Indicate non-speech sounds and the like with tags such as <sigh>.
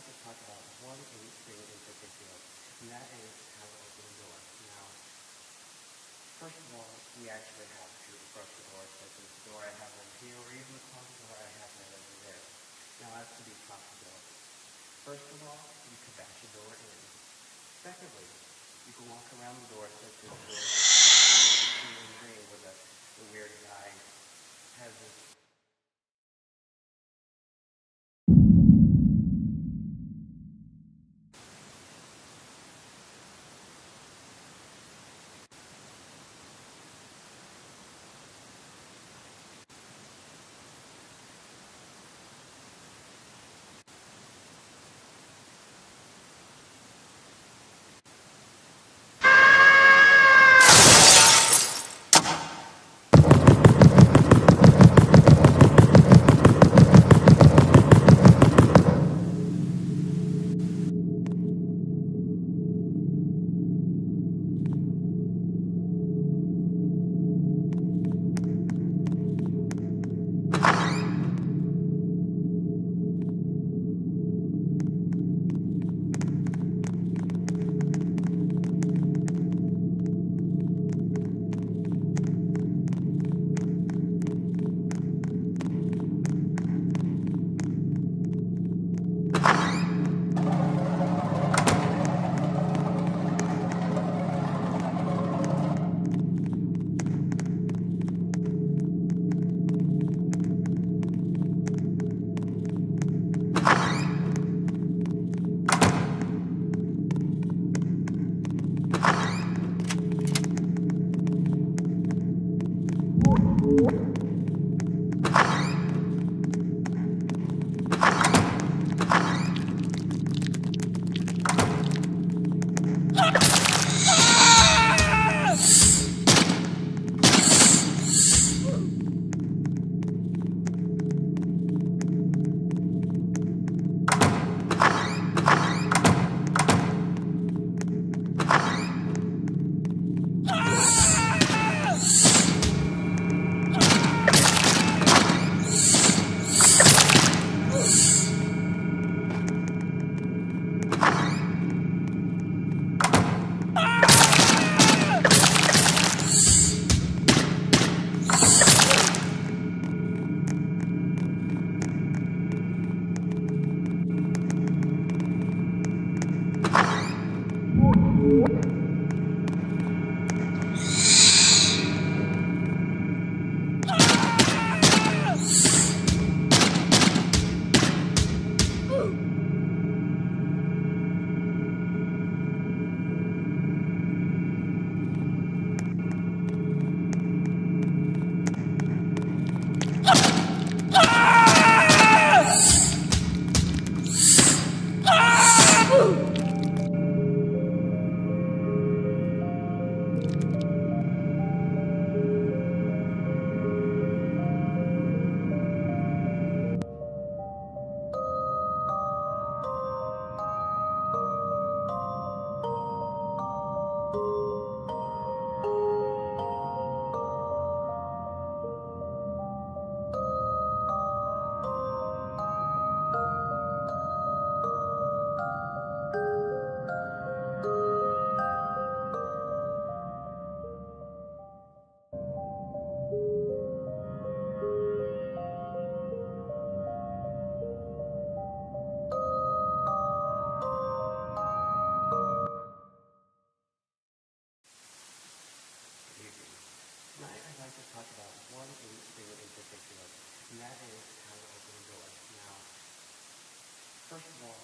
like to talk about one age period in particular, and that is how open the door. Now, first of all, we actually have to approach the door, such as the door I have over here, or even the closet door I have right over there. Now, as to be possible. First of all, you can bash the door in. Secondly, you can walk around the door such as the door with a, the weird guy has this Tonight <laughs> like to talk about one thing in particular, and that is how to open a door. Now, first of all,